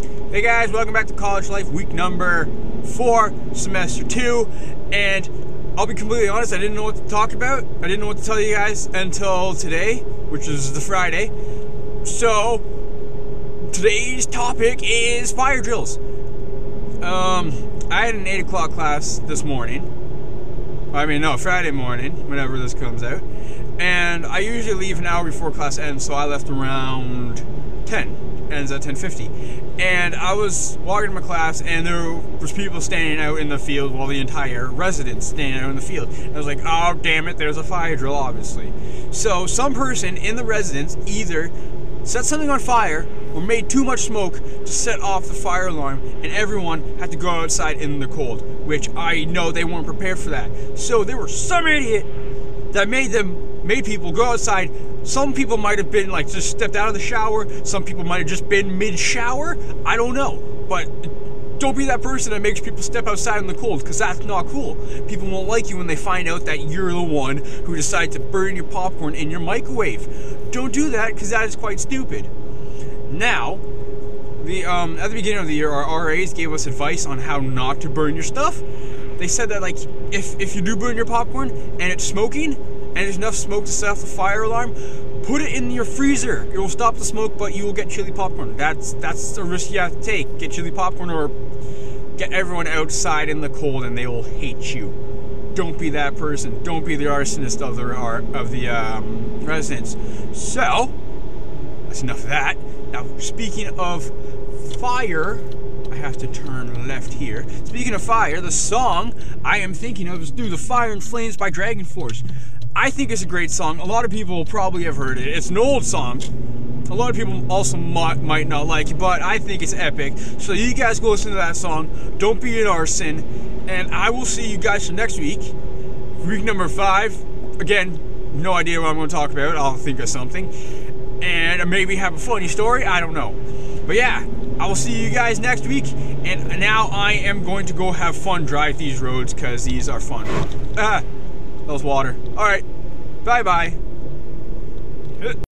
Hey guys, welcome back to College Life, week number four, semester two. And I'll be completely honest, I didn't know what to talk about. I didn't know what to tell you guys until today, which is the Friday. So, today's topic is fire drills. Um, I had an 8 o'clock class this morning. I mean, no, Friday morning, whenever this comes out. And I usually leave an hour before class ends, so I left around 10 ends at 10:50. And I was walking to my class, and there was people standing out in the field while the entire residence standing out in the field. And I was like, "Oh, damn it! There's a fire drill, obviously." So some person in the residence either set something on fire or made too much smoke to set off the fire alarm, and everyone had to go outside in the cold, which I know they weren't prepared for that. So there was some idiot that made them made people go outside. Some people might have been like just stepped out of the shower. Some people might have just been mid shower. I don't know, but don't be that person that makes people step outside in the cold because that's not cool. People won't like you when they find out that you're the one who decided to burn your popcorn in your microwave. Don't do that because that is quite stupid. Now, the um, at the beginning of the year, our RAs gave us advice on how not to burn your stuff. They said that like if if you do burn your popcorn and it's smoking, and there's enough smoke to set off the fire alarm, put it in your freezer. It will stop the smoke, but you will get chilly popcorn. That's that's the risk you have to take. Get chilly popcorn or get everyone outside in the cold and they will hate you. Don't be that person. Don't be the arsonist of the of the um, residence. So that's enough of that. Now, speaking of fire, I have to turn left here. Speaking of fire, the song I am thinking of is "Through the Fire and Flames" by Dragon Force. I think it's a great song. A lot of people probably have heard it. It's an old song. A lot of people also might, might not like it, but I think it's epic. So you guys go listen to that song. Don't be an arson. And I will see you guys next week. Week number five. Again, no idea what I'm going to talk about. I'll think of something. And maybe have a funny story. I don't know. But yeah, I will see you guys next week. And now I am going to go have fun drive these roads because these are fun. Ah. That was water. All right. Bye bye.